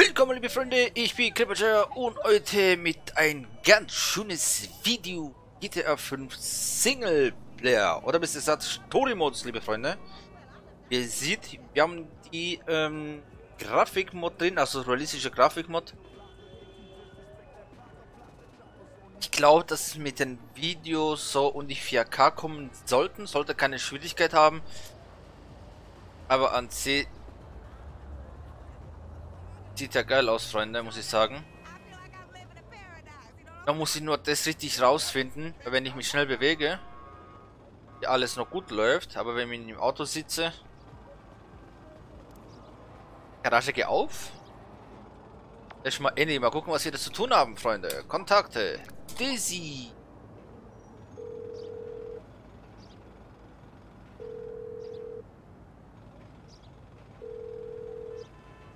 Willkommen liebe Freunde, ich bin Clipperger und heute mit ein ganz schönes Video GTA 5 Singleplayer oder besser gesagt Story Modes, liebe Freunde. Ihr seht, wir haben die ähm, Grafikmod drin, also realistische Grafikmod. Ich glaube, dass mit den Videos so und die 4K kommen sollten, sollte keine Schwierigkeit haben. Aber an C Sieht ja geil aus, Freunde, muss ich sagen. Da muss ich nur das richtig rausfinden, wenn ich mich schnell bewege. Alles noch gut läuft, aber wenn ich im Auto sitze... Garage geh auf. Erstmal Annie, mal gucken, was wir da zu tun haben, Freunde. Kontakte. Dizzy.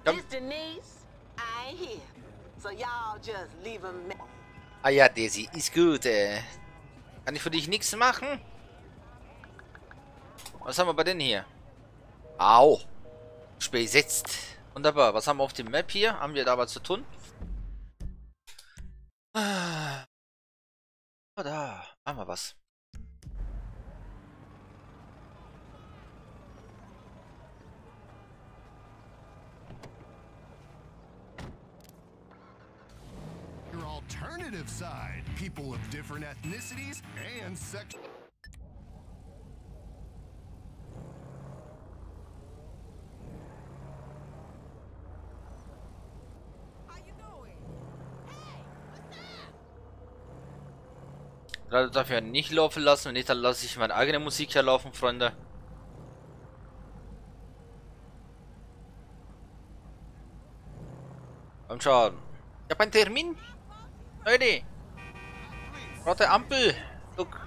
Miss Denise, I here. So y'all just leave me Ah ja, Daisy, ist gut. Äh. Kann ich für dich nichts machen? Was haben wir bei denn hier? Au. Besetzt. Wunderbar. Was haben wir auf dem Map hier? Haben wir da was zu tun? Ah. Da. Haben wir was. Your alternative side. People of different ethnicities and sex. Gerade darf ich ja nicht laufen lassen. Wenn nicht, dann lasse ich meine eigene Musik hier laufen, Freunde. Komm schon. Ich habe einen Termin. Leute. Rote Ampel. Look.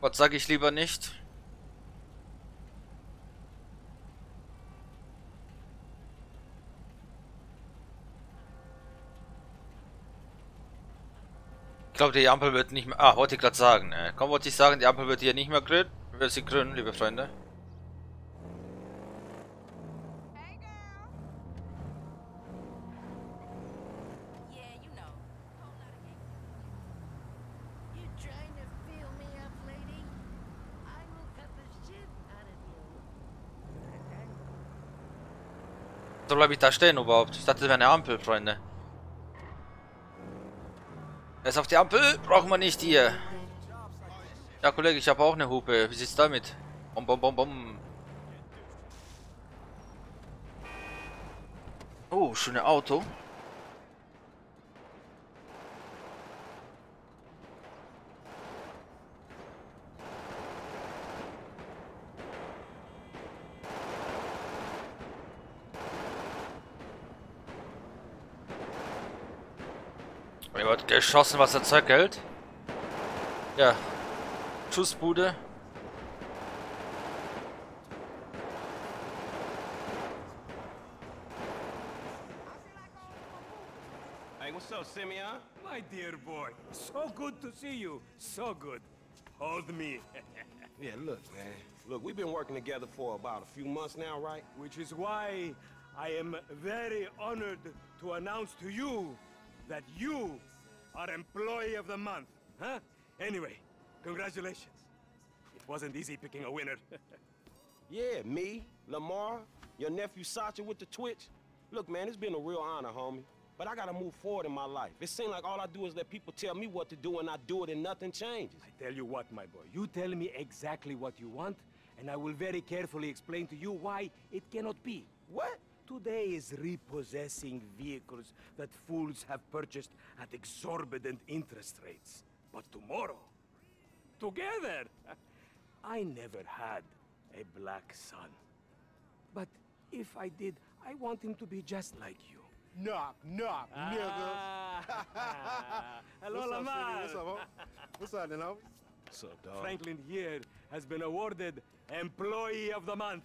Was sage ich lieber nicht? Ich glaube, die Ampel wird nicht mehr... Ah, wollte ich gerade sagen. Ne? Komm, wollte ich sagen, die Ampel wird hier nicht mehr grün. Wird sie grün, liebe Freunde. Yeah, you know. Whole lot of gangsters. You trying to fill me up, lady? I will cut the shit out of you. Bleibe ich da stehen überhaupt. Ich dachte, das wäre eine Ampel, Freunde. Er ist auf die Ampel. Brauchen wir nicht hier. Ja, Kollege, ich habe auch eine Hupe. Wie sieht's damit? Bom, bom, bom, bom. Oh, schöne Auto. Geschossen, was er zöckelt. Ja. Schussbude. Hey, what's up, Simeon? My dear boy, so good to see you. So good. Hold me. Yeah, look, man. Look, we've been working together for about a few months now, right? Which is why I am very honored to announce to you that you are Employee of the Month. Huh? Anyway, congratulations. It wasn't easy picking a winner. Yeah, me, Lamar, your nephew Sacha with the Twitch. Look, man, it's been a real honor, homie. But I gotta move forward in my life. It seems like all I do is let people tell me what to do and I do it and nothing changes. I tell you what, my boy. You tell me exactly what you want, and I will very carefully explain to you why it cannot be. What? Today is repossessing vehicles that fools have purchased at exorbitant interest rates. But tomorrow, together, I never had a black son. But if I did, I want him to be just like you. Knock, knock, ah. nigga. Hello, What's Lamar. Stevie? What's up, ho? What's up, then, homie? What's up, dog? Franklin here has been awarded Employee of the Month.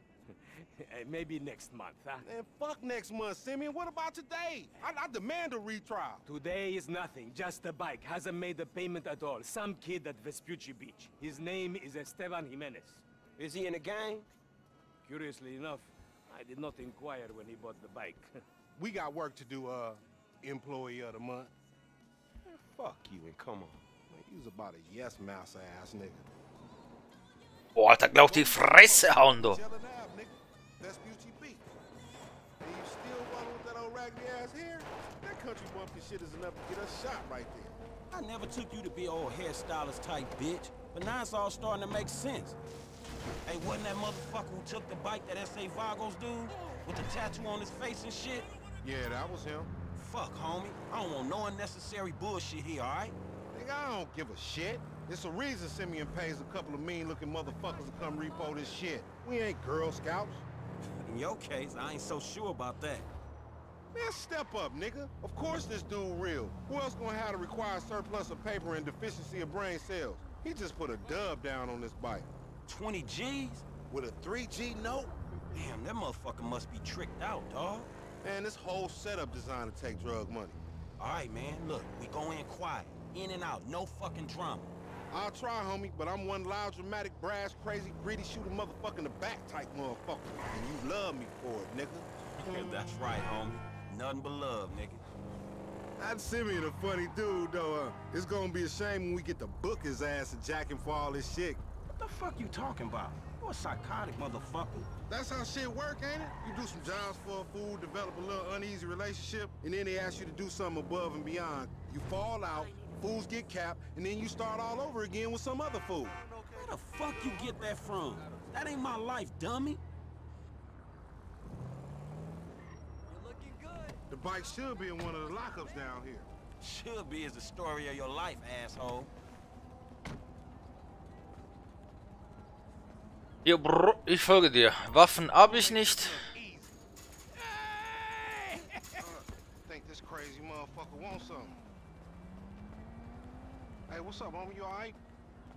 Maybe next month, huh? Man, fuck next month, Simeon. What about today? I, I demand a retrial. Today is nothing, just a bike. Hasn't made the payment at all. Some kid at Vespucci Beach. His name is Esteban Jimenez. Is he in a gang? Curiously enough, I did not inquire when he bought the bike. We got work to do, uh, employee of the month. Man, fuck you and come on. Man, you was about a yes mouse ass nigga. Boah, Alter, glaub die Fresse hauen, du. Chillin' Beauty Beach. And you still walking with that old raggedy ass hair? That country bumpkin shit is enough to get us shot right there. I never took you to be old hairstylist type bitch, but now it's all starting to make sense. Hey, wasn't that motherfucker who took the bike that S.A. Vagos dude? With the tattoo on his face and shit? Yeah, that was him. Fuck, homie. I don't want no unnecessary bullshit here, alright? Nigga, I don't give a shit. It's a reason Simeon pays a couple of mean-looking motherfuckers to come repo this shit. We ain't Girl Scouts. In your case, I ain't so sure about that. Man, step up, nigga. Of course this dude real. Who else gonna have the required surplus of paper and deficiency of brain cells? He just put a dub down on this bike. 20 G's? With a 3G note? Damn, that motherfucker must be tricked out, dog. Man, this whole setup designed to take drug money. Alright, man, look, we go in quiet. In and out, no fucking drama. I'll try, homie, but I'm one loud, dramatic, brass, crazy, greedy, shoot a motherfucker in the back type motherfucker. And you love me for it, nigga. That's right, homie. Nothing but love, nigga. That Simeon a funny dude, though. Uh, it's gonna be a shame when we get to book his ass and jack him for all this shit. What the fuck you talking about? You a psychotic motherfucker. That's how shit work, ain't it? You do some jobs for a fool, develop a little uneasy relationship, and then they ask you to do something above and beyond. You fall out, fools get capped, and then you start all over again with some other fool. Where the fuck you get that from? That ain't my life, dummy. The bike should be in one of the lockups down here. Should be is the story of your life, asshole. Jo, Bro, ich folge dir. Waffen habe ich nicht. Hey, what's up, homie? You alright?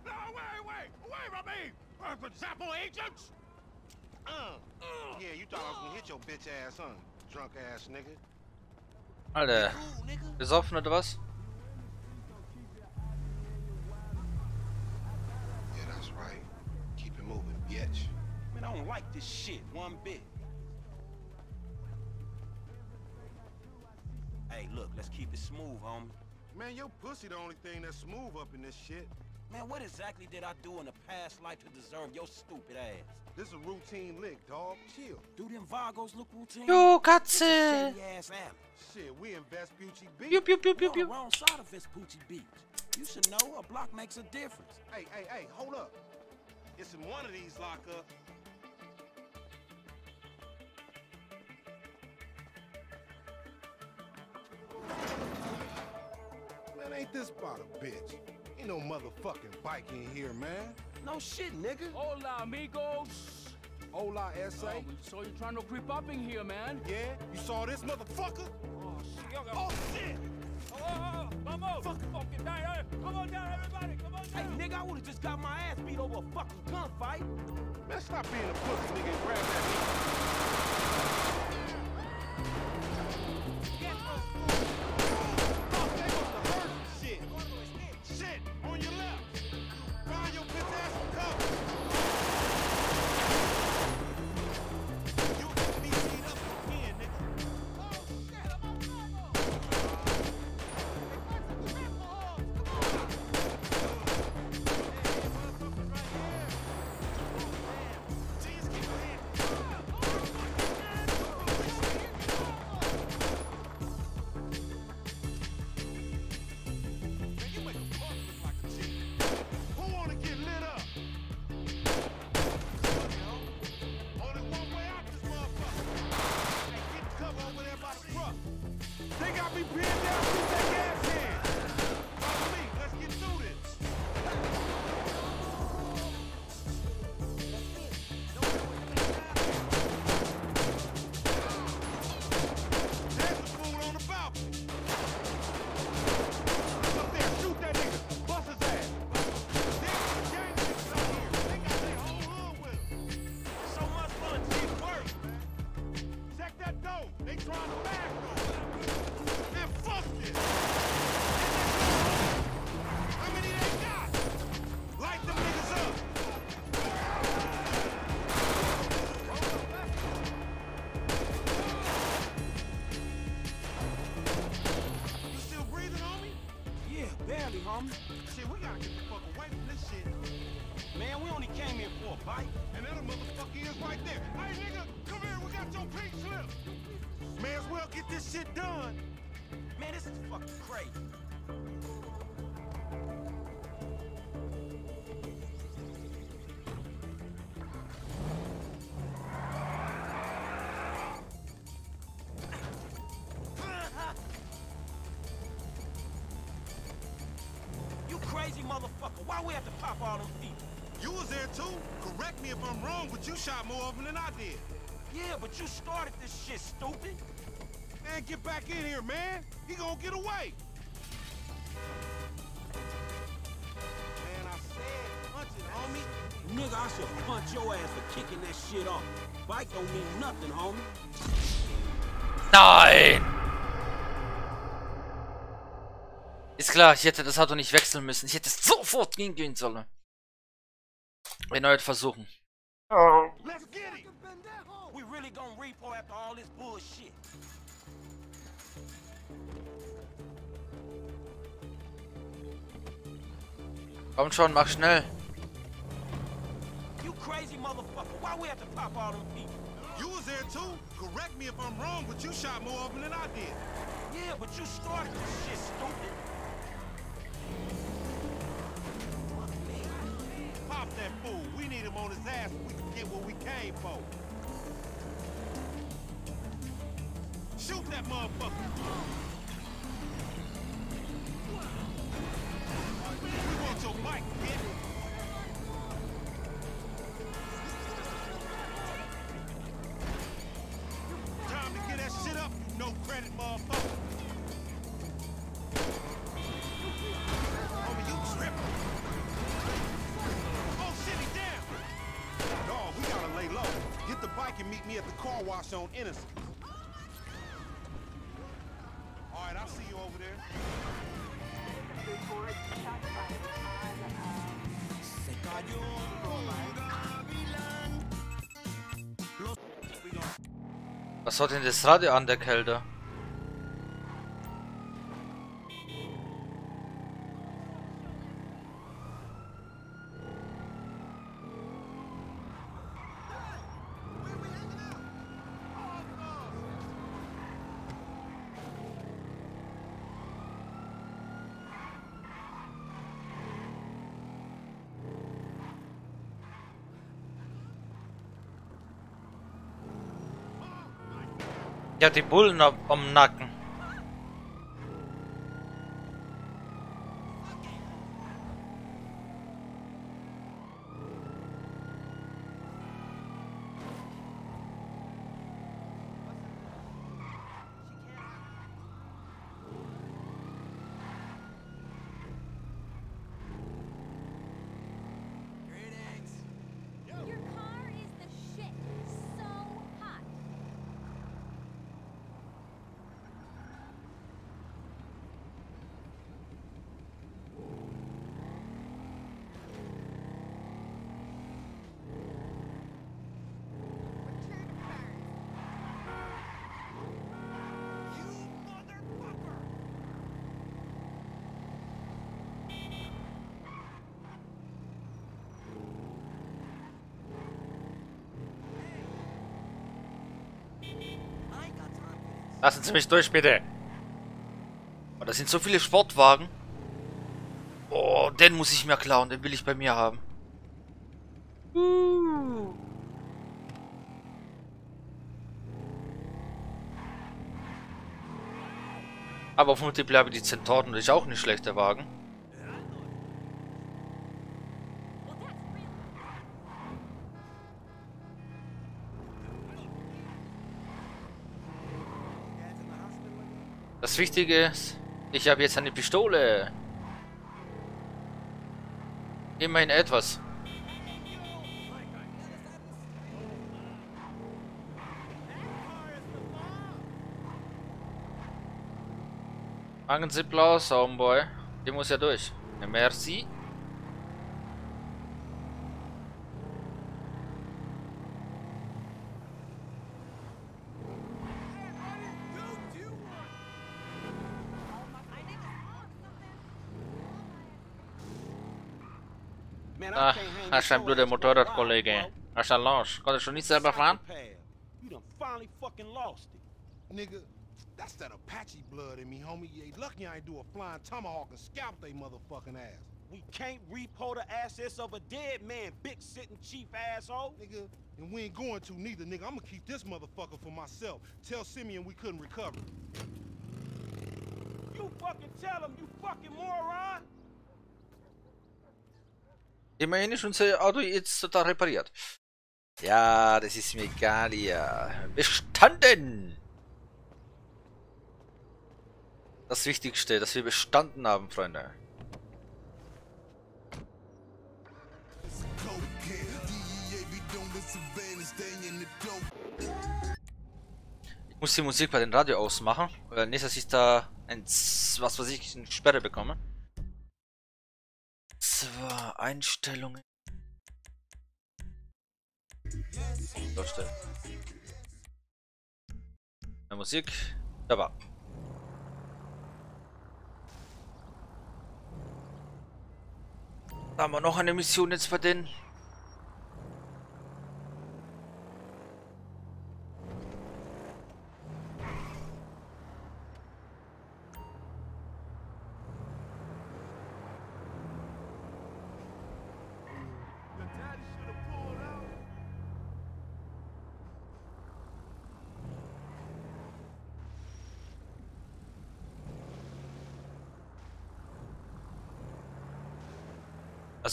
No, wait, wait, wait from me! For example, agents! Uh. Yeah, you thought I was gonna hit your bitch ass, huh? Drunk ass nigga. Alter, besoffen oder was? Yeah, that's right. Keep it moving, bitch. Man, I don't like this shit one bit. Hey, look, let's keep it smooth, homie. Man, your pussy the only thing that's smooth up in this shit. Man, what exactly did I do in a past life to deserve your stupid ass? This a routine lick, dog. Chill. Do them Vagos look routine? Jo, It's a Katze! shady ass. Shit, we in Vespucci Beach. Piu, piu, piu, piu, You're on wrong side of Vespucci Beach. You should know a block makes a difference. Hey, hey, hey, hold up. It's in one of these lockups. Man, ain't this about a bitch? Ain't no motherfucking bike in here, man. No shit, nigga. Hola, amigos. Hola, S.A. Oh, we saw you trying to creep up in here, man. Yeah? You saw this motherfucker? Oh, shit. Oh, shit! Oh, oh, oh, vamos. Fuck. Fucking down. Hey, Come on down, everybody. Come on Hey, down. nigga, I would've just got my ass beat over a fucking gunfight. Man, stop being a pussy, nigga, and grab that done. Man, this is fucking crazy. You crazy motherfucker. Why we have to pop all them people? You was there too. Correct me if I'm wrong, but you shot more of them than I did. Yeah, but you started this shit, stupid. Man, get back in here, man. He gonna get away. Man, I said punch it, homie. Nigga, I should punch your ass for kicking that shit off. Bike don't mean nothing, homie. Nein! Ist klar, ich hätte das Auto nicht wechseln müssen. Ich hätte es sofort gehen sollen. Erneut versuchen. Let's get it. We really gonna repo after all this bullshit. Komm schon, mach schnell. You crazy motherfucker. Why we have to pop all them people? You was there too. Correct me if I'm wrong, but you shot more of them than I did. Yeah, but you started this shit, stupid. Pop that fool. We need him on his ass so we can get what we came for. Shoot that motherfucker. Wash on Innocent. All right, I'll see you over there. Was hat denn das Radio an, der Kälte? Ja, die Bullen am, Nacken. Lassen Sie mich durch, bitte. Oh, da sind so viele Sportwagen. Oh, den muss ich mir klauen. Den will ich bei mir haben. Uh. Aber auf Multiplayer die Zentoren ist auch nicht schlechter Wagen. Well, that's real. Das Wichtige ist, ich habe jetzt eine Pistole. Immerhin etwas. Fangen Sie Applaus, Homeboy. Die muss ja durch. Merci. Motorradkollege. ride, bro. Was ist da los? Konntest du nicht selber fahren? You done finally fucking lost it. Nigga, that's that Apache blood in me, homie. You ain't lucky I ain't do a flying tomahawk and scalp they motherfucking ass. We can't repo the assets of a dead man, big sitting chief asshole. Nigga, and we ain't going to neither, nigga. I'm gonna keep this motherfucker for myself. Tell Simeon we couldn't recover. You fucking tell him, you fucking moron. Immerhin ist unser Auto jetzt total repariert. Ja, das ist mir egal hier. Bestanden! Das Wichtigste, dass wir bestanden haben, Freunde. Ich muss die Musik bei den Radio ausmachen, nicht, dass ich da ein, was weiß ich, eine Sperre bekomme. Zwar Einstellungen. Lautstärke. Musik. Da war. Da haben wir noch eine Mission jetzt bei denen.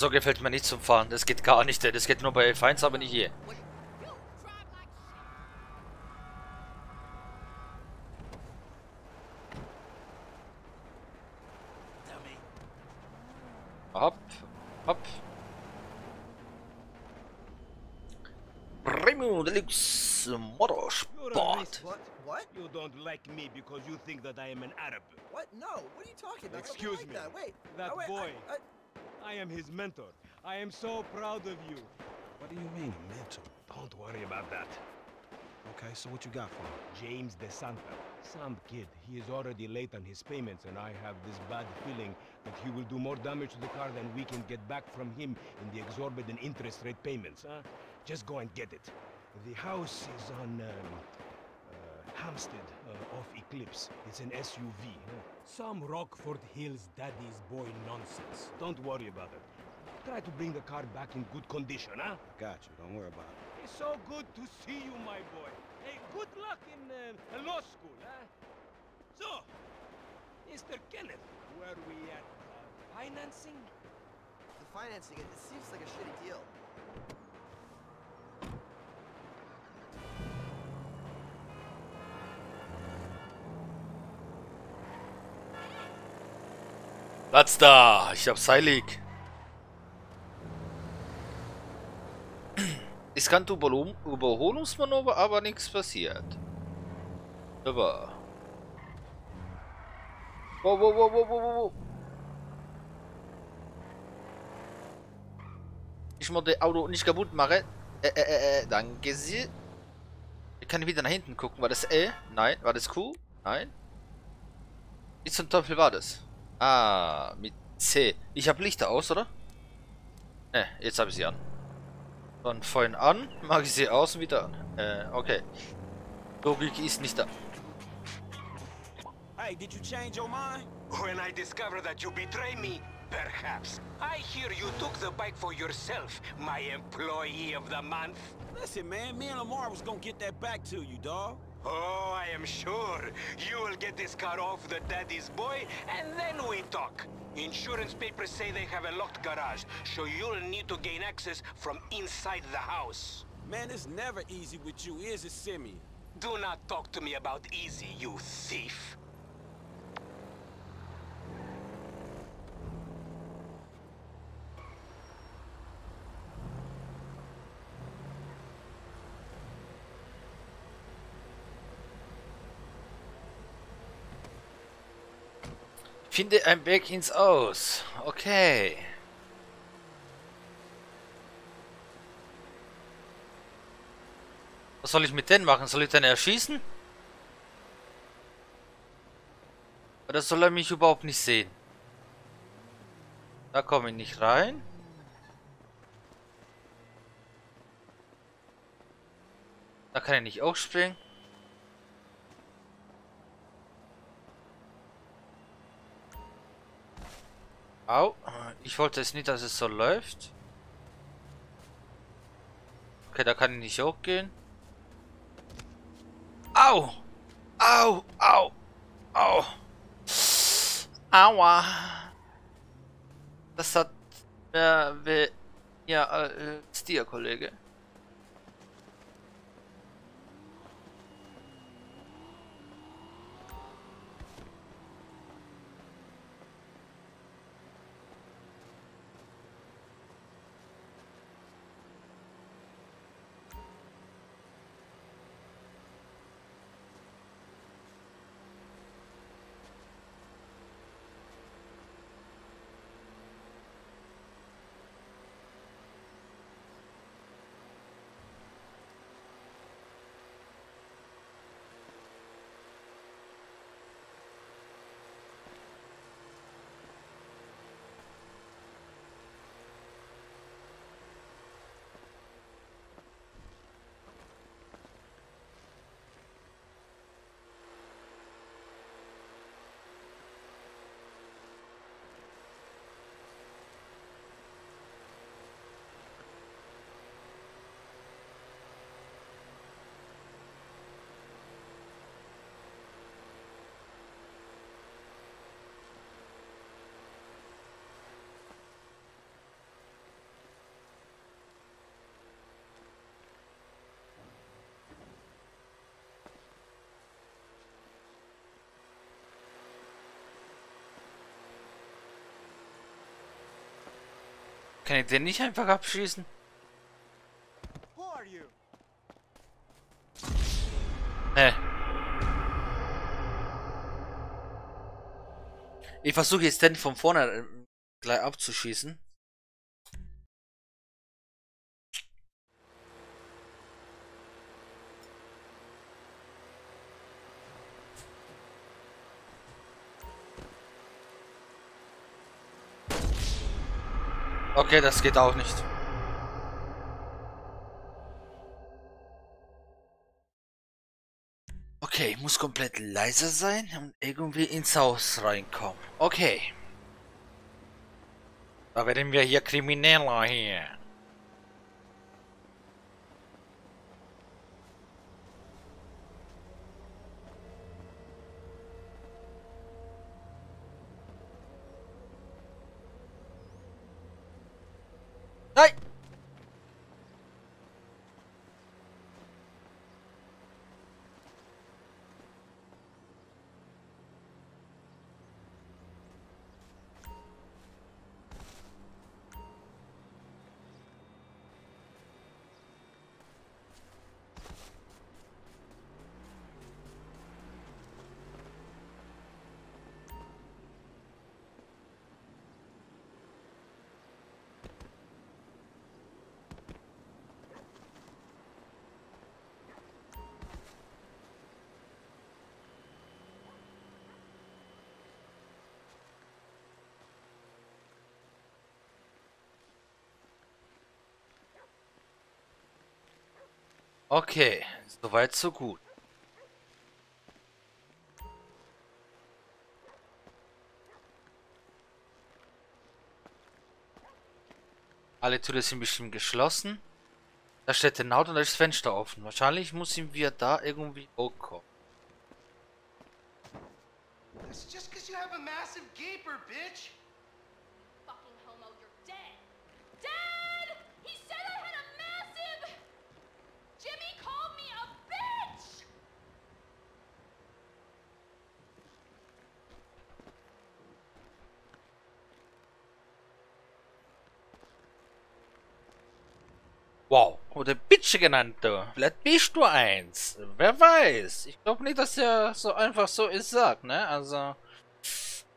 Also gefällt mir nicht zum Fahren. Das geht gar nicht. Das geht nur bei Feinds, aber nicht hier. Hopp, hopp. Premium Deluxe Motorsport. What? You don't like me because you think that I am an Arab. What? No. What are you talking about? Excuse like me. That. Wait. That Oh, wait, boy. I, I, I am his mentor. I am so proud of you. What do you mean, mentor? Don't worry about that. Okay, so what you got for me? James DeSanta. Some kid. He is already late on his payments, and I have this bad feeling that he will do more damage to the car than we can get back from him in the exorbitant interest rate payments, huh? Just go and get it. The house is on um, Hampstead, uh, off Eclipse. It's an SUV. huh? Some Rockford Hills daddy's boy nonsense. Don't worry about it. Try to bring the car back in good condition, huh? Got you. Don't worry about it. It's so good to see you, my boy. Hey, good luck in uh, law school, huh? So, Mr. Kenneth, where we at? Uh, financing? the financing. It, it seems like a shitty deal. Platz da! Ich hab's heilig. Riskante Überhol Überholungsmanöver, aber nichts passiert. Aber. Wow, wow, wow, wow, wow, wow. Ich muss das Auto nicht kaputt machen. Äh, äh, äh, äh, danke sehr. Ich kann wieder nach hinten gucken. War das E? Nein. War das Q? Nein. Wie zum Teufel war das? Ah, mit C. Ich habe Lichter aus, oder? Ne, jetzt habe ich sie an. Von vorhin an, mache ich sie aus und wieder an. Äh, okay. Logik ist nicht da. Hey, did you change your mind? When I discover that you betray me, perhaps. I hear you took the bike for yourself, my employee of the month. Listen, man, me and Lamar was gonna get that back to you, dawg. Oh, I am sure. You will get this car off the daddy's boy, and then we talk. Insurance papers say they have a locked garage, so you'll need to gain access from inside the house. Man, it's never easy with you, is it, Simeon? Do not talk to me about easy, you thief. Finde einen Weg ins Aus. Okay. Was soll ich mit denen machen? Soll ich den erschießen? Oder soll er mich überhaupt nicht sehen? Da komme ich nicht rein. Da kann ich nicht aufspringen. Au. Ich wollte es nicht, dass es so läuft. Okay, da kann ich nicht hochgehen. Au! Au! Au! Au! Aua! Das hat mir weh. Ja, äh, dir, Kollege. Kann ich den nicht einfach abschießen? Nee. Ich versuche jetzt den von vorne äh, gleich abzuschießen. Okay, das geht auch nicht. Okay, muss komplett leise sein und irgendwie ins Haus reinkommen. Okay. Da werden wir hier Krimineller hier. Nein! Okay, soweit so gut. Alle Türen sind bestimmt geschlossen. Da steht ein Auto und da ist das Fenster offen. Wahrscheinlich müssen wir da irgendwie hochkommen. That's just because you have a massive gaper, bitch. Fucking homo, you're dead. Dad! He said I had a massive. Jimmy called me a bitch! Wow, genannt, du. Vielleicht bist du eins. Wer weiß. Ich glaube nicht, dass er so einfach so ist, sagt, ne? Also.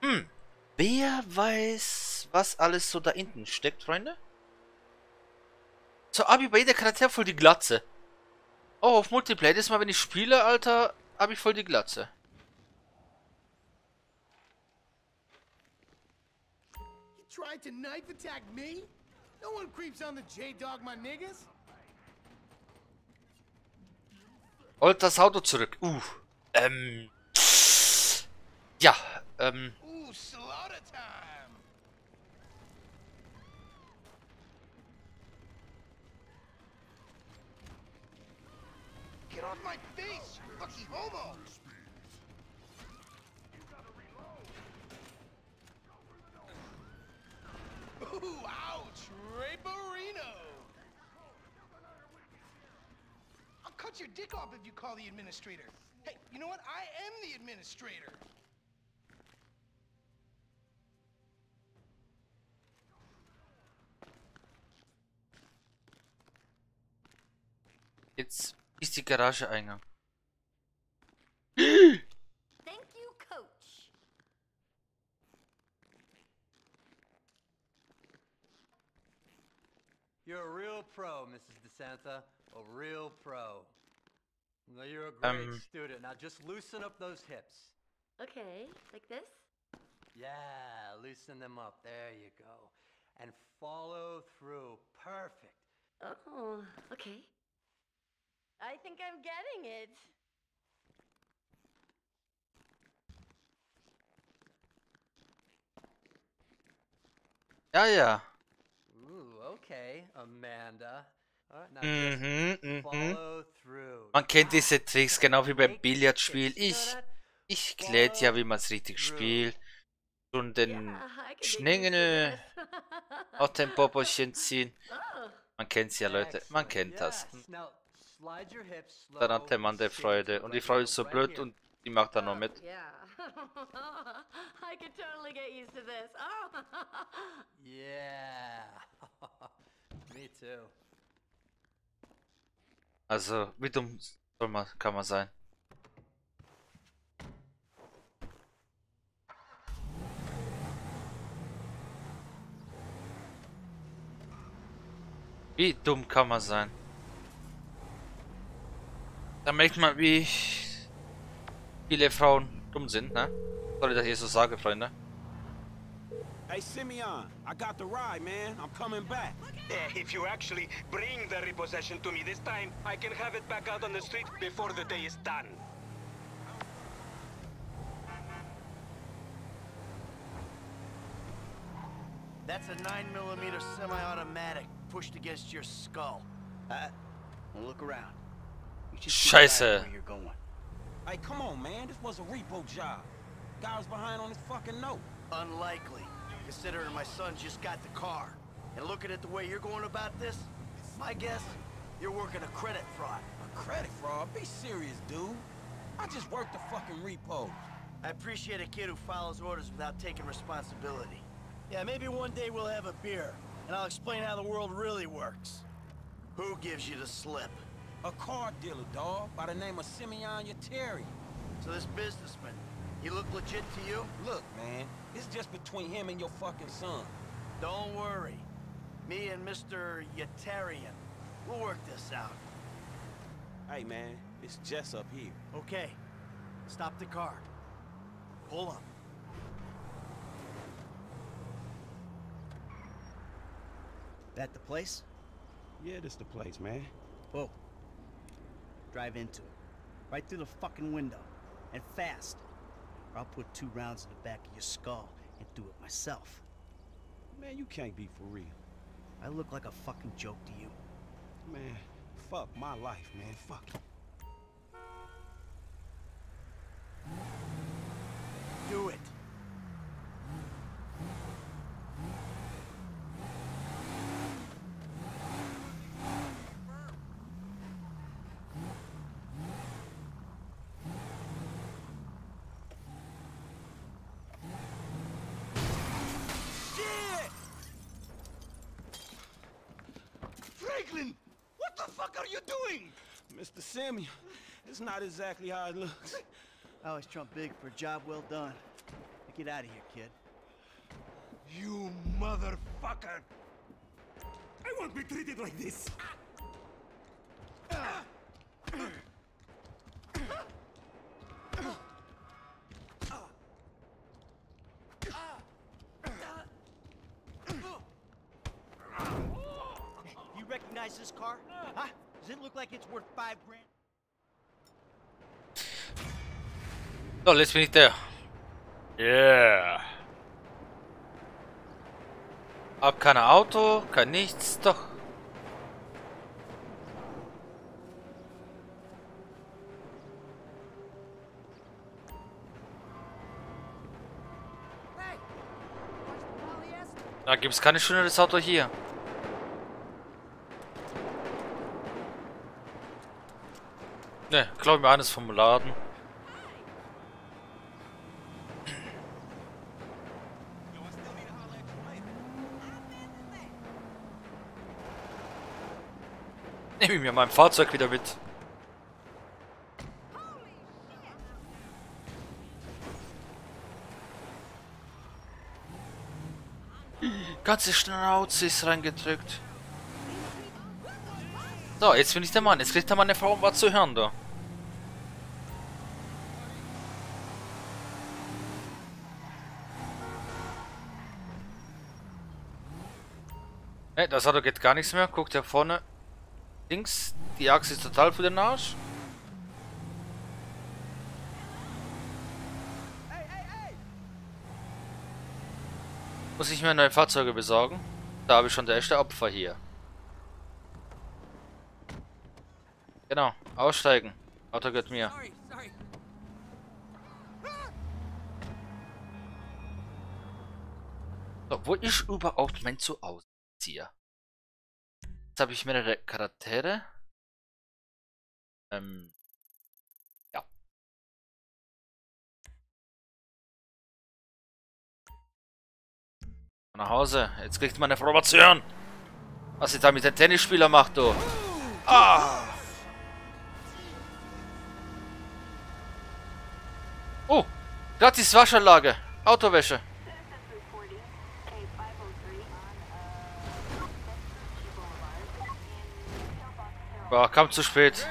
Hm. Wer weiß, was alles so da hinten steckt, Freunde? So, Abi, bei jeder Charakter voll die Glatze. Oh, auf Multiplayer, das Mal, wenn ich spiele, Alter, habe ich voll die Glatze. You tried to knife attack me? No one creeps on the J-Dog, my niggas. Holt das Auto zurück. Uh. Ähm. Ja, ähm. Get off my face, lucky homo! Cut your dick off if you call the administrator. Hey, you know what? I am the administrator. Jetzt ist die Garage Eingang. Thank you, coach. You're a real pro, Mrs. DeSanta. A real pro. Now, you're a great Um, student. Now just loosen up those hips. Okay, like this? Yeah, loosen them up. There you go. And follow through. Perfect. Oh, okay. I think I'm getting it. Ja, yeah. Ooh, okay, Amanda. Mhm, mhm. Man kennt diese Tricks, genau wie beim Billardspiel. Ich, ich klärt ja, wie man es richtig spielt. Und den Schlingel aus dem Popochen ziehen. Man kennt's ja, Leute. Man kennt das. Dann hat der Mann der Freude. Und die Frau ist so blöd und die macht dann noch mit. Yeah. I could totally get used to this. Oh. Yeah. Me too. Also, wie dumm soll man, kann man sein? Wie dumm kann man sein? Da merkt man, wie viele Frauen dumm sind, ne? Soll ich das hier so sagen, Freunde? Hey, Simeon, I got the ride, man. I'm coming back. Eh, If you actually bring the repossession to me this time, I can have it back out on the street before the day is done. That's a 9mm semi-automatic pushed against your skull. Uh, well, look around. You should see Scheiße. where you're going. Hey, come on, man. This was a repo job. Guy was behind on his fucking note. Unlikely, considering my son just got the car. And looking at the way you're going about this, my guess, you're working a credit fraud. A credit fraud? Be serious, dude. I just worked the fucking repos. I appreciate a kid who follows orders without taking responsibility. Yeah, maybe one day we'll have a beer, and I'll explain how the world really works. Who gives you the slip? A car dealer, dawg, by the name of Simeon Yeteri. So this businessman, he look legit to you? Look, man, it's just between him and your fucking son. Don't worry. Me and Mr. Yetarian, we'll work this out. Hey, man, it's Jess up here. Okay, stop the car. Pull up. That the place? Yeah, this the place, man. Whoa. Drive into it. Right through the fucking window. And fast. Or I'll put two rounds in the back of your skull and do it myself. Man, you can't be for real. I look like a fucking joke to you. Man, fuck my life, man. Fuck it. Do it. Shit! Franklin! What the fuck are you doing? Mr. Samuel, it's not exactly how it looks. I always trump big for a job well done. Now get out of here, kid. You motherfucker! I won't be treated like this! You recognize this car? Huh? Jetzt bin ich der. Yeah. Hab kein Auto, kein nichts, doch. Da gibt's keine schöneres Auto hier. Ne, glaub mir eines vom Laden. Nehme ich mir mein Fahrzeug wieder mit. Ganze Schnauze ist reingedrückt. So, jetzt bin ich der Mann. Jetzt kriegt er meine Frau um was zu hören, da. Das Auto geht gar nichts mehr. Guckt ja vorne. Links. Die Achse ist total für den Arsch. Muss ich mir neue Fahrzeuge besorgen? Da habe ich schon der erste Opfer hier. Genau, aussteigen. Auto gehört mir. So, wo ist überhaupt mein Zuhause? Hier. Jetzt habe ich mehrere Charaktere. Ähm. Ja. Nach Hause. Jetzt kriegt was zu hören. Was sie da mit den Tennisspieler macht, du. Ah! Oh! Gratis Waschanlage. Autowäsche. Boah, kam zu spät.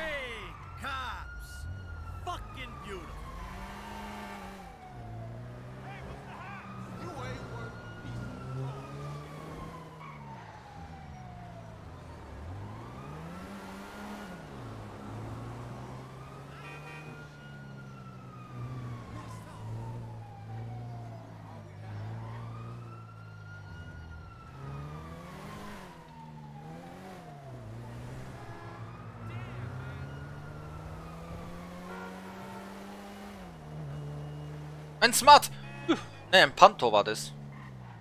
Ein Smart! Ne, ein Panto war das.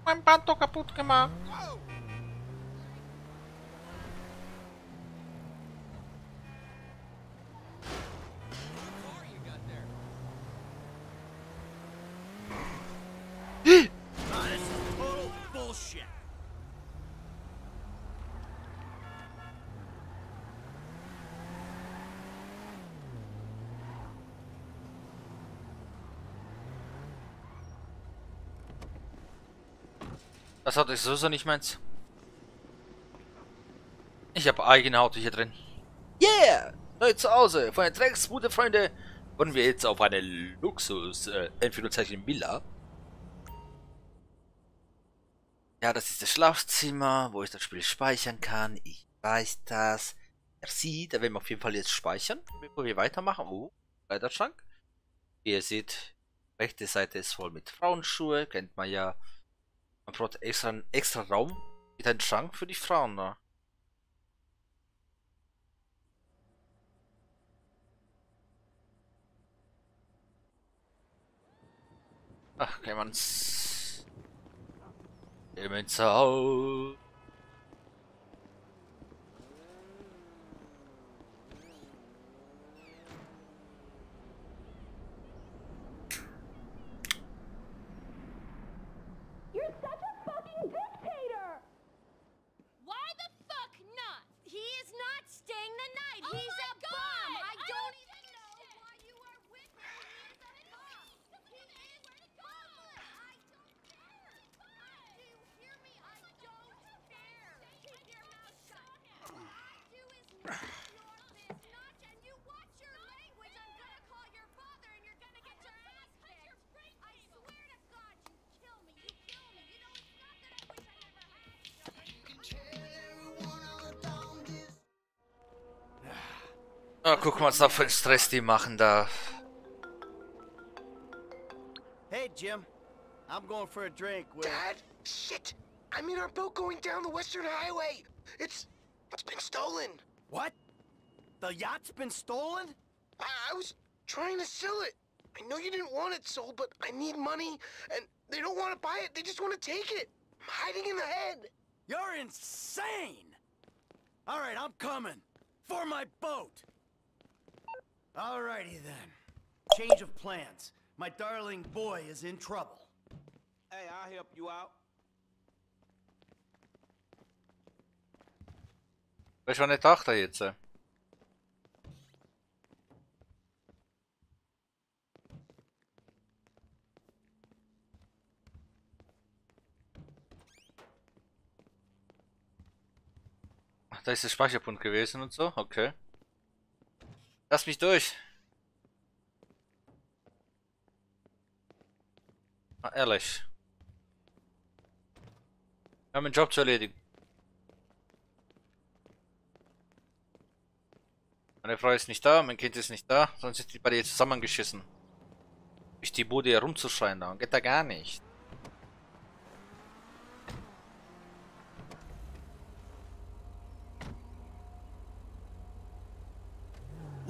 Mein Panto kaputt gemacht. Das Auto ist sowieso nicht meins. Ich habe eigene Auto hier drin. Yeah! Neu zu Hause. Von der Drecksbude, Freunde, wollen wir jetzt auf eine Luxus, äh, Anführungszeichen Villa. Ja, das ist das Schlafzimmer, wo ich das Spiel speichern kann. Ich weiß das. Merci, da werden wir auf jeden Fall jetzt speichern, bevor wir weitermachen. Oh, Kleiderschrank. Wie ihr seht, rechte Seite ist voll mit Frauenschuhe, kennt man ja. Man braucht extra einen extra Raum mit einem Schrank für die Frauen da. Ach, kann man's. Im Haus. He's a had. Ah, guck mal, was da für einen Stress die machen da. Jim. I'm going for a drink with... Dad, shit! I'm in our boat going down the Western Highway. It's... it's been stolen. What? The yacht's been stolen? I, I was trying to sell it. I know you didn't want it sold, but I need money, and they don't want to buy it. They just want to take it. I'm hiding in the head. You're insane! All right, I'm coming. For my boat! Alrighty then. Change of plans. My darling boy is in trouble. Hey, I'll help you out. Weißt du, was ich dachte jetzt? Ach, da ist der Speicherpunkt gewesen und so, okay. Lass mich durch. Ah, ehrlich. Wir haben einen Job zu erledigen. Meine Frau ist nicht da, mein Kind ist nicht da, sonst sind die beide jetzt zusammengeschissen. Durch die Bude herumzuschreien, da geht da gar nicht.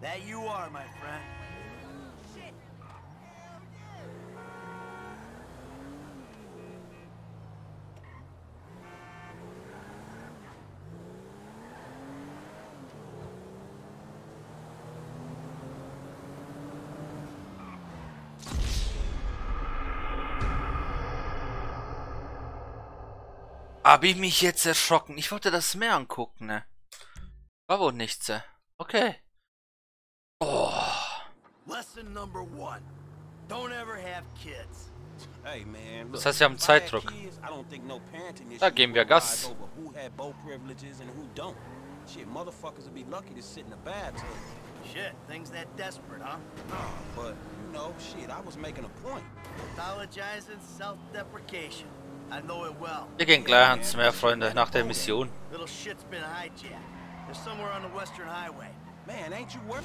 That you are, my friend. Hab ich mich jetzt erschrocken. Ich wollte das Meer angucken, ne? War wohl nichts, ne? Okay. Lesson number one. Don't ever have kids. Hey man, Das heißt, wir haben Zeitdruck. Da geben wir Gas. Who had boat privileges and who don't. Shit, motherfuckers would be lucky to sit in a bathtub. Shit, things that desperate, huh? Nah, but, you know, shit, I was making a point. Pathologizing self-deprecation. I know it well. Wir gehen gleich ans Meer, Freunde, nach der Mission. Little shit's been hijacked. They're somewhere on the Western Highway. Man, ain't you worried?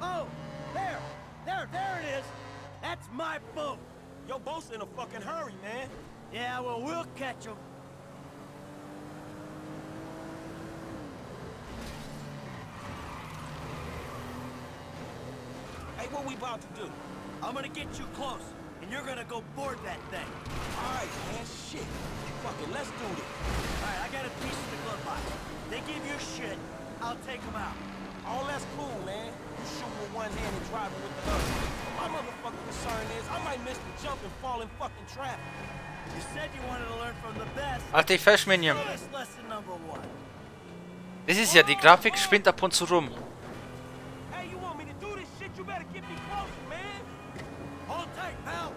Oh, there! There, there it is! That's my boat! Your boat's in a fucking hurry, man. Yeah, well, we'll catch him. Hey, what we about to do? I'm gonna get you close, and you're gonna go board that thing. Alright, man, shit. Fucking let's do this. Alright, I got a piece of the glove box. They give you shit, I'll take them out. All that's cool, man. You shoot with one hand and driving with the other. My motherfucking concern is I might miss the jump and fall in fucking traffic. You said you wanted to learn from the best. Alter, ich Minion. Das ist ja, die Grafik spinnt ab und zu rum. Hey, you want me to do this shit? You better get me closer, man. Hold tight, pal.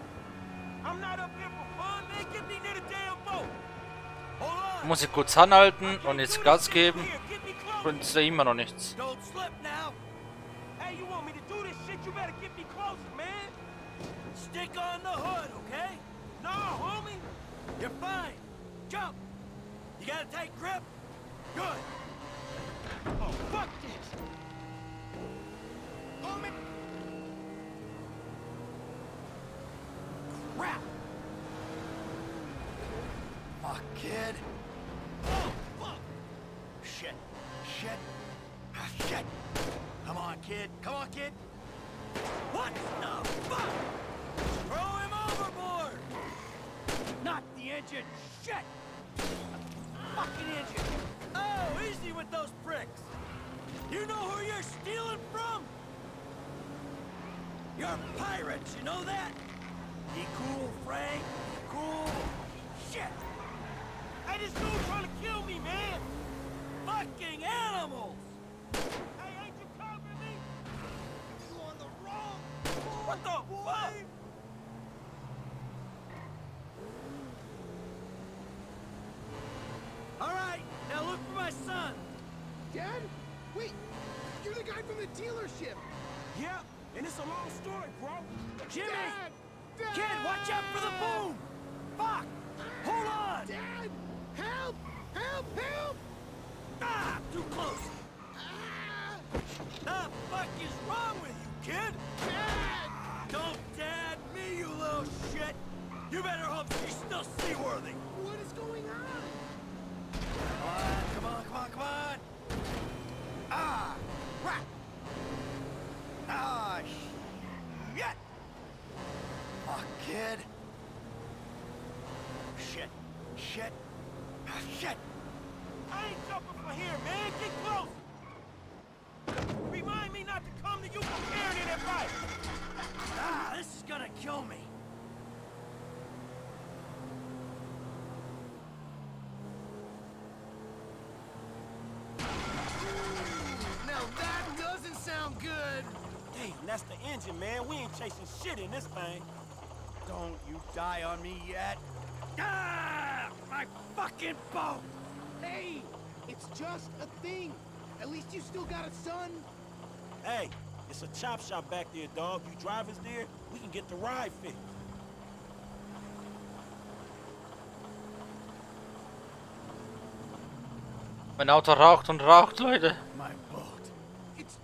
I'm not up here for fun, man. Get me near the damn boat. Hold on. Muss ich kurz anhalten und jetzt Gas geben. Und ist. Don't slip now. Hey, Hey, you want me to do this shit? You better get me closer, man. Stick on the hood, okay? No, homie. You're fine. Jump. You got a tight grip? Good. Oh, fuck this. Homie. Crap. Fuck, kid. Oh, fuck. Shit. Shit. Ah, shit. Come on, kid. Come on, kid. What the fuck? Throw him overboard! Not the engine. Shit. Fucking engine. Oh, easy with those pricks. You know who you're stealing from? You're pirates, you know that? Be cool, Frank. Be cool. Shit. Hey, this dude trying to kill me, man. Fucking animals! Hey, ain't you covering me? You on the wrong. What the fuck? All right, now look for my son. Dad? Wait, you're the guy from the dealership. Yeah, and it's a long story, bro. Jimmy! Dad! Dad! Kid, watch out for the boom! Fuck! Hold on! Dad! Help! Help! Help! Ah, too close! The fuck is wrong with you, kid? Dad! Don't dad me, you little shit! You better hope she's still seaworthy! What is going on? Come on, come on, come on, come on! Ah! Rat! Ah, shit! Fuck, kid! Shit! Shit! Ah, shit! Good. Damn, that's the engine, man. We ain't chasing shit in this thing. Don't you die on me yet! Ah! My fucking boat! Hey, it's just a thing. At least you still got a son. Hey, it's a chop shop back there, dog. You drivers there, we can get the ride fixed. Mein Auto raucht und raucht, Leute.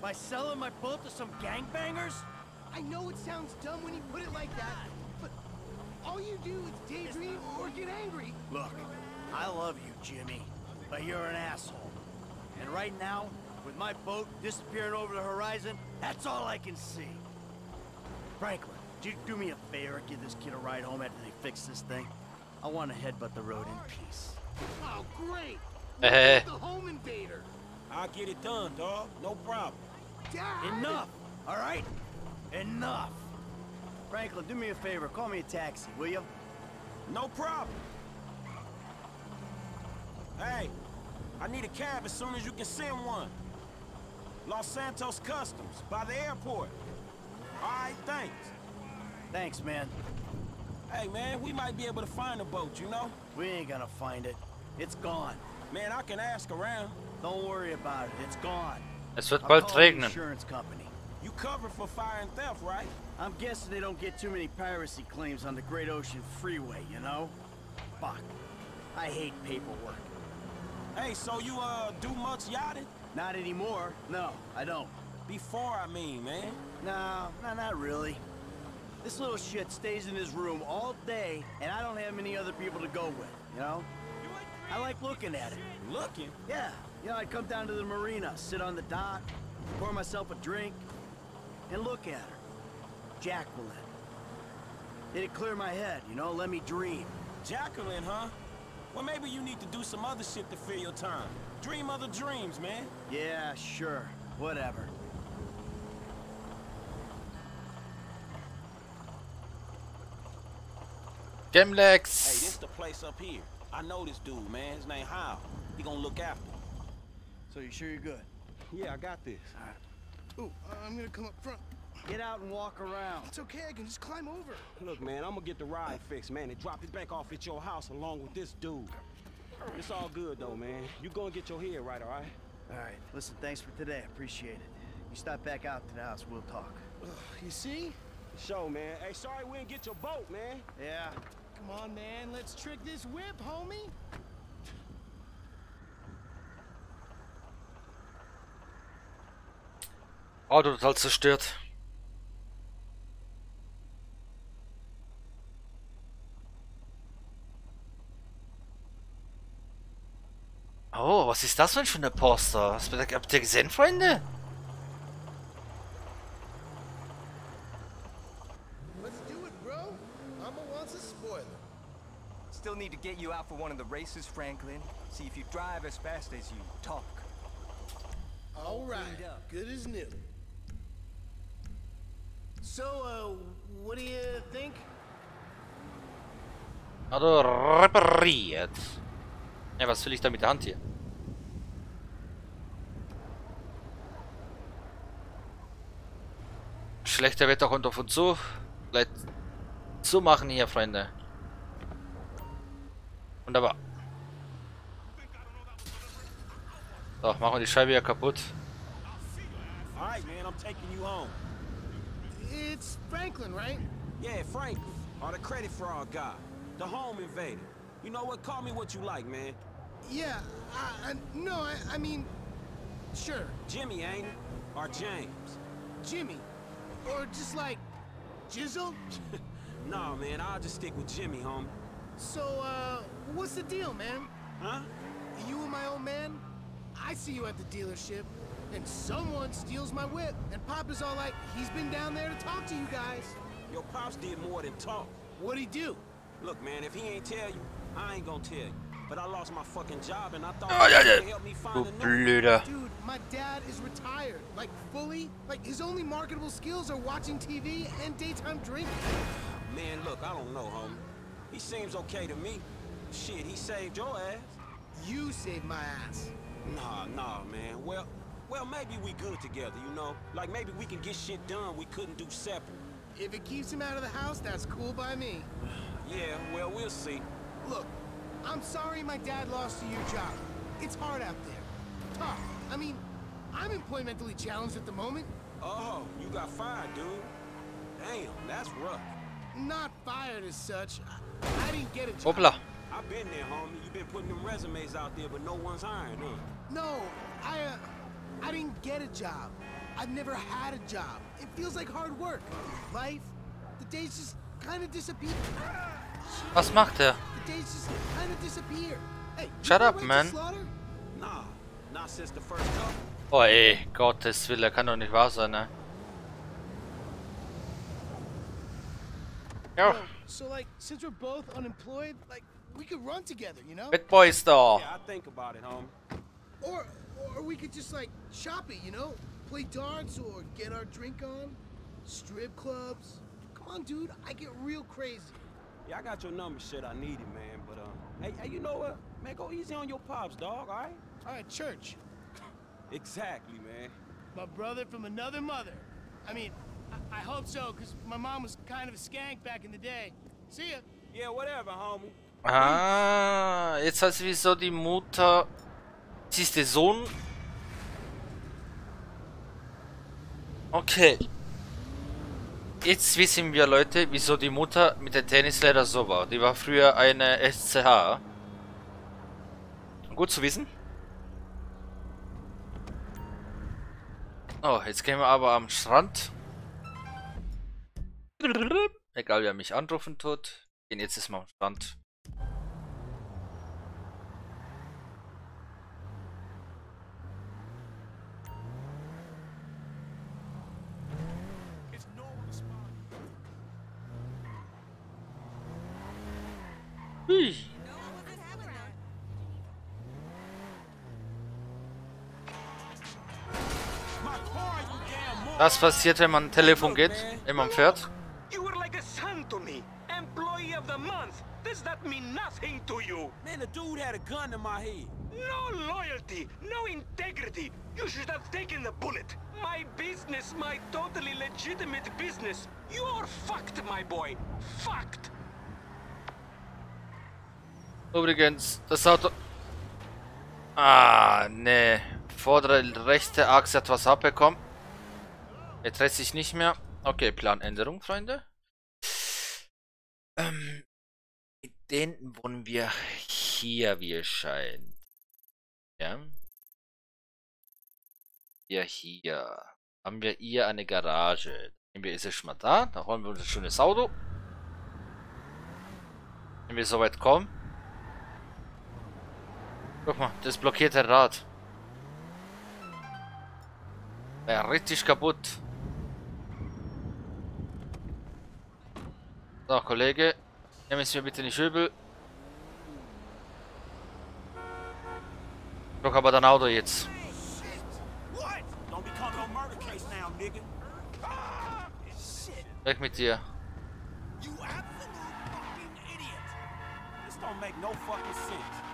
By selling my boat to some gangbangers? I know it sounds dumb when you put it like that, but all you do is daydream or get angry. Look, I love you, Jimmy, but you're an asshole. And right now, with my boat disappearing over the horizon, that's all I can see. Franklin, do you do me a favor, give this kid a ride home after they fix this thing? I want to headbutt the road in peace. Oh, great! Eh. the home invader. I'll get it done, dog. No problem. Dad! Enough, all right? Enough. Franklin, do me a favor, call me a taxi, will you? No problem. Hey, I need a cab as soon as you can send one. Los Santos Customs, by the airport. All right, thanks. Thanks, man. Hey, man, we might be able to find a boat, you know? We ain't gonna find it. It's gone. Man, I can ask around. Don't worry about it. It's gone. Es wird bald regnen. insurance company. You covered for fire and theft, right? I'm guessing they don't get too many piracy claims on the Great Ocean Freeway, you know? Fuck. I hate paperwork. Hey, so you, uh, do much yachting? Not anymore. No, I don't. Before, I mean, man. No, no, not really. This little shit stays in his room all day, and I don't have many other people to go with, you know? I like looking at it. Looking? Yeah, you know, I'd come down to the marina, sit on the dock, pour myself a drink, and look at her. Jacqueline. It'd clear my head, you know, let me dream. Jacqueline, huh? Well, maybe you need to do some other shit to fill your time. Dream other dreams, man. Yeah, sure. Whatever. Gemlex. Hey, this the place up here. I know this dude, man. His name How. He gonna look after so you sure you're good? Yeah, I got this. Ooh, uh, I'm gonna come up front. Get out and walk around. It's okay, I can just climb over. Look, man, I'm gonna get the ride fixed, man, and drop it back off at your house along with this dude. It's all good, though, man. You gonna get your head right, all right? All right, listen, thanks for today. Appreciate it. You stop back out to the house, we'll talk. You see? Show, man. Hey, sorry we didn't get your boat, man. Yeah. Come on, man, let's trick this whip, homie. Auto total zerstört. Oh, was ist das denn für eine Poster? Hast du, habt ihr gesehen, Freunde? Let's do it, bro. Mama wants a spoiler. Still need to get you out for one of the races, Franklin. See if you drive as fast as you talk. All right, good as new. So, uh, what do you think? Auto repariert. Ja, was will ich da mit der Hand hier? Schlechter Wetter kommt auf uns zu. Vielleicht zumachen hier, Freunde. Wunderbar. So, machen wir die Scheibe ja kaputt. All right, man, I'm taking you home. It's Franklin, right? Yeah, Frank, or the credit fraud guy, the home invader. You know what? Call me what you like, man. Yeah, I, I, no, I, I mean, sure, Jimmy, ain't it? Or James? Jimmy. Or just like, Jizzle? nah, man, I'll just stick with Jimmy, homie. So, uh, what's the deal, man? Huh? You and my old man? I see you at the dealership, and someone steals my whip, and Papa's all like, he's been down there to talk to you guys. Your pops did more than talk. What'd he do? Look, man, if he ain't tell you, I ain't gonna tell you. But I lost my fucking job, and I thought Oh, ja, you ja. could help me Du find a new blöder. Dude, my dad is retired. Like, fully. Like, his only marketable skills are watching TV and daytime drinking. Man, look, I don't know, homie. He seems okay to me. Shit, he saved your ass. You saved my ass. Nah, nah, man. Well, well, maybe we good together, you know? Like, maybe we can get shit done we couldn't do separate. If it keeps him out of the house, that's cool by me. Yeah, well, we'll see. Look, I'm sorry my dad lost you your job. It's hard out there. Tough. I mean, I'm employmentally challenged at the moment. Oh, you got fired, dude. Damn, that's rough. Not fired as such. I, I didn't get a job. Hoppla. I've been there, homie. You've been putting them resumes out there, but no one's hiring, huh? No, I, uh, I didn't get a job. I've never had a job. It feels like hard work. Life, the days just kind of disappear. Was macht er? The days just kind of disappear. Hey, Shut up, man. Slaughter? Nah, not since the first couple. Oh ey, Gottes Wille, kann doch nicht wahr sein, ne? Ja, So like, since we're both unemployed, like, we could run together, you know? Bad Boys da. Yeah, I think about it, homie. Or, or we could just like shop it, you know? Play darts or get our drink on. Strip clubs. Come on, dude. I get real crazy. Yeah, I got your number, shit. I need it, man. But um, hey, hey, you know what? Man, go easy on your pops, dog. All right? All right, church. Exactly, man. My brother from another mother. I mean, I, I hope so, because my mom was kind of a skank back in the day. See ya. Yeah, whatever, homie. Ah, jetzt heißt wieso die Mutter. Sie ist der Sohn. Okay. Jetzt wissen wir, Leute, wieso die Mutter mit der Tennislehrer so war. Die war früher eine SCH. Gut zu wissen. Oh, jetzt gehen wir aber am Strand. Egal, wer mich anrufen tut. Gehen jetzt erstmal am Strand. Hui. Was passiert, wenn man ein Telefon geht, wenn man fährt? You were like a son to me. Employee of the month. does that mean nothing to you? Man, the dude had a gun to my head. No loyalty, no integrity. You should have taken the bullet. My business, my totally legitimate business. You're fucked, my boy. Fucked. Übrigens, das Auto... Ah, ne. Vordere rechte Achse hat was abbekommen. Jetzt dreht sich nicht mehr. Okay, Planänderung, Freunde. Ähm, mit denen wohnen wir hier, wie es scheint. Ja. Ja, hier. Haben wir hier eine Garage. Nehmen wir es schon mal da. Da holen wir unser schönes Auto. Wenn wir soweit kommen. Guck mal, das blockierte Rad. Ja, richtig kaputt. So, Kollege. Nimm es mir bitte nicht übel. Guck aber dein Auto jetzt. Weg mit dir. You absolute fucking idiot. This don't make no fucking sense.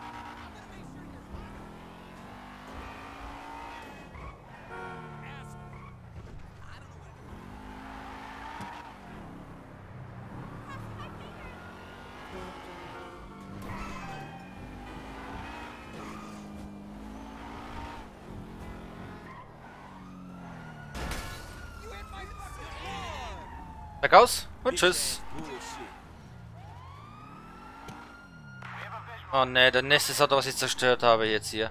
Aus und tschüss. Oh ne, der nächste Auto, was ich zerstört habe jetzt hier.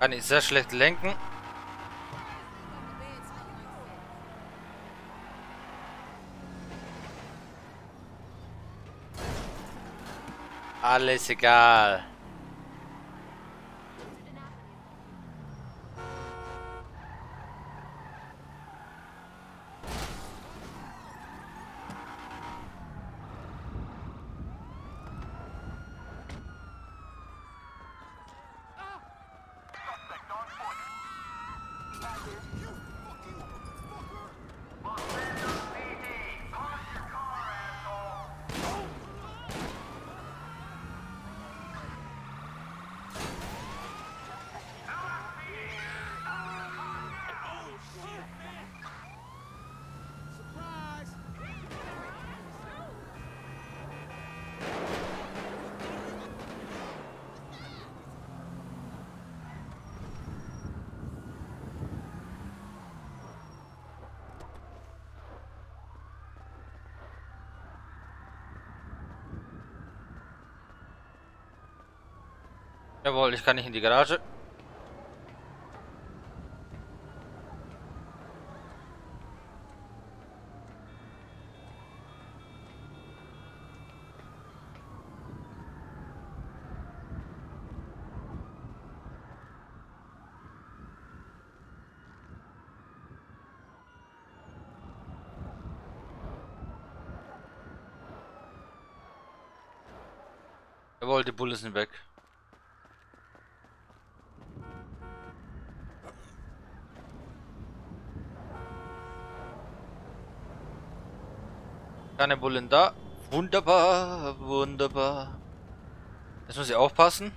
Kann ich sehr schlecht lenken. Alles egal. Jawohl, ich kann nicht in die Garage. Jawohl, die Bullen sind weg. Keine Bullen da. Wunderbar, wunderbar. Jetzt muss ich aufpassen.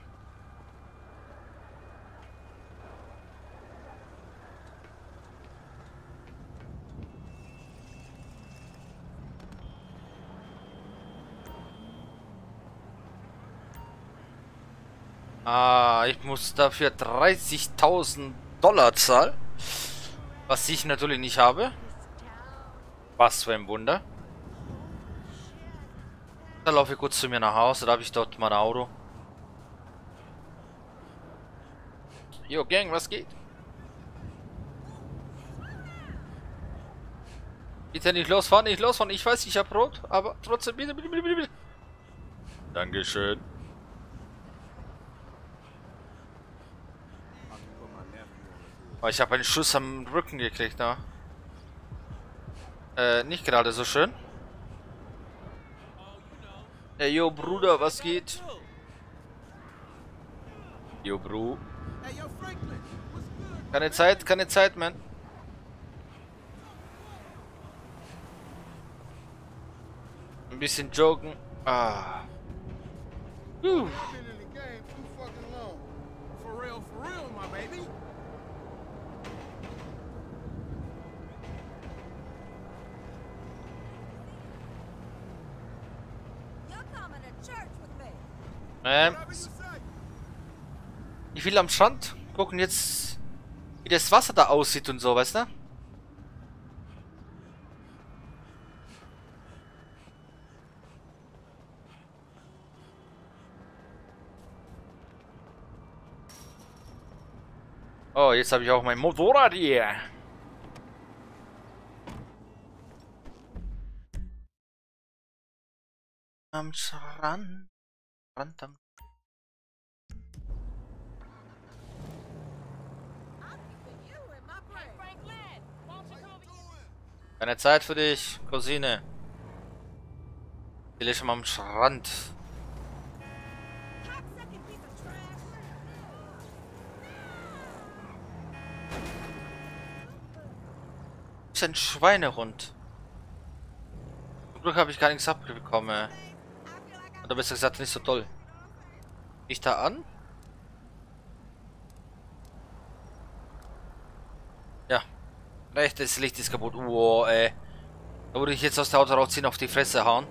Ah, ich muss dafür 30.000 Dollar zahlen. Was ich natürlich nicht habe. Was für ein Wunder. Dann laufe ich kurz zu mir nach Hause, da habe ich dort mein Auto. Jo, Gang, was geht? Bitte nicht losfahren, nicht losfahren. Ich weiß, ich habe Rot, aber trotzdem, bitte, bitte, bitte, bitte. Dankeschön. Oh, ich habe einen Schuss am Rücken gekriegt, da. Äh, nicht gerade so schön. Ey, yo, Bruder, was geht? Yo, Bro. Keine Zeit, keine Zeit, man. Ein bisschen joken. Ah. Uh. For real, for real, my baby. Ähm. Ich will am Strand gucken jetzt, wie das Wasser da aussieht und so, weißt du? Oh, jetzt habe ich auch mein Motorrad hier. Am Strand. Am Keine Zeit für dich, Cousine. Ich schon mal am Strand. ist ein Schweinehund. Zum Glück habe ich gar nichts abbekommen. Oder besser gesagt, nicht so toll. Ich da an? Ja. Rechtes Licht ist kaputt. Wow, ey. Da würde ich jetzt aus der Auto rausziehen, auf die Fresse hauen.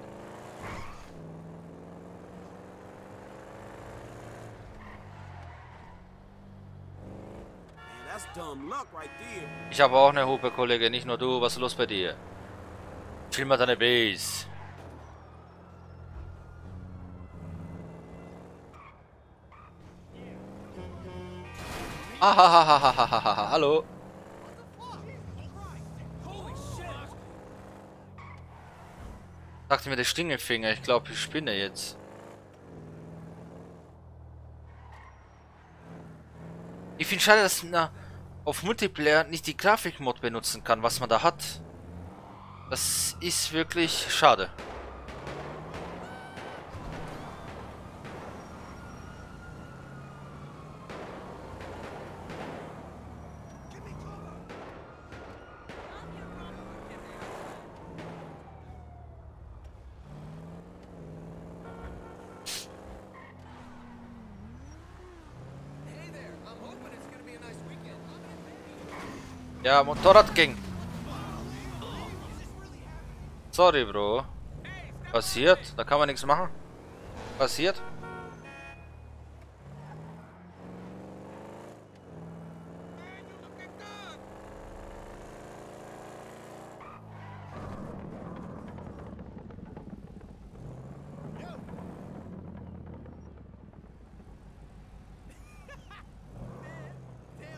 Ich habe auch eine Hupe, Kollege, nicht nur du. Was ist los bei dir? Chill mal deine Base. Ahahahahaha, hallo. Sagte mir der Stingelfinger, ich glaube, ich spinne jetzt. Ich finde schade, dass na, auf Multiplayer nicht die Grafikmod benutzen kann, was man da hat. Das ist wirklich schade. Ja, Motorrad ging. Sorry, Bro. Passiert. Da kann man nichts machen. Passiert.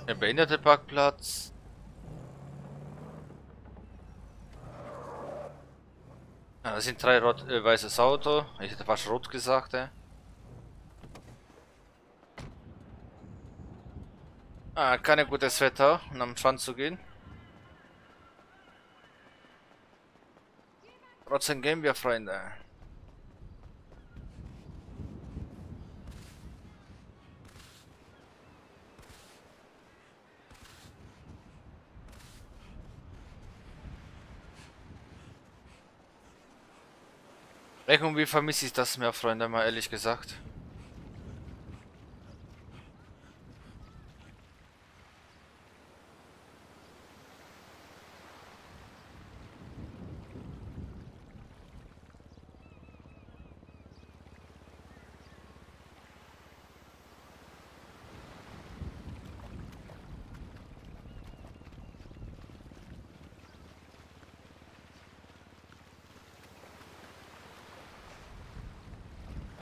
Der behinderte Parkplatz. Das sind drei rot, äh, weißes Auto. Ich hätte fast rot gesagt, ey. Ah, keine gutes Wetter, um am Strand zu gehen. Trotzdem gehen wir, Freunde. Irgendwie vermisse ich das mehr, Freunde, mal ehrlich gesagt.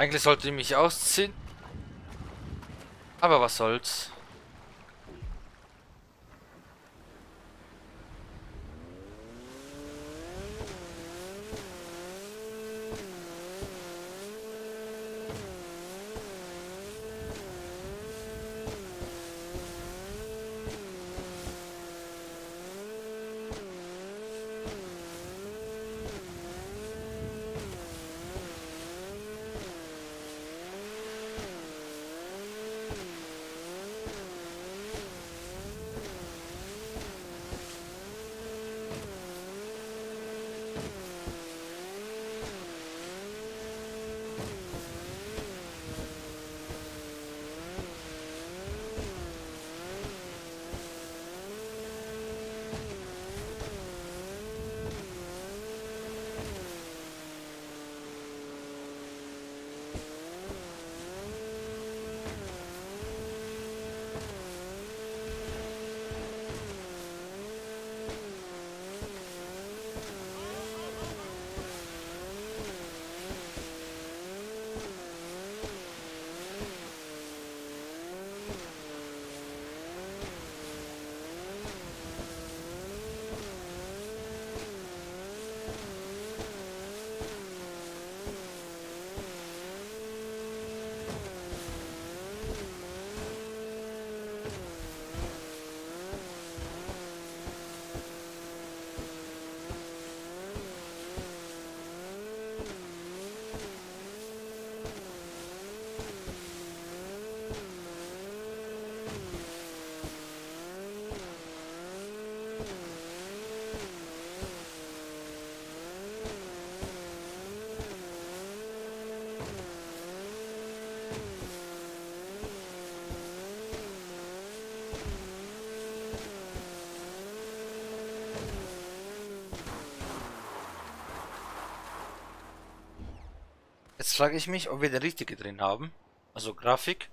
Eigentlich sollte ich mich ausziehen. Aber was soll's. Jetzt frage ich mich, ob wir der richtige drin haben. Also Grafik.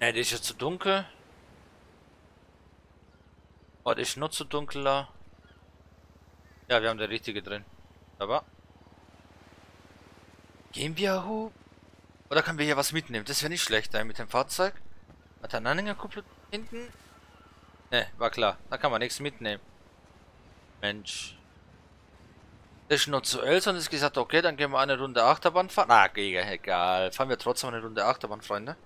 Ne, die ist ja zu dunkel. Oh, die ist noch zu dunkler. Ja, wir haben der richtige drin. Aber. Gehen wir hoch? Oder können wir hier was mitnehmen? Das wäre nicht schlecht, da mit dem Fahrzeug. Hat er einen Anhängerkuppel hinten? Ne, war klar. Da kann man nichts mitnehmen. Mensch. Das ist nur zu älter und ist gesagt, okay, dann gehen wir eine Runde Achterbahn fahren. Ah, egal. Fahren wir trotzdem eine Runde Achterbahn, Freunde.